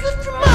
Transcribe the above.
Cause if my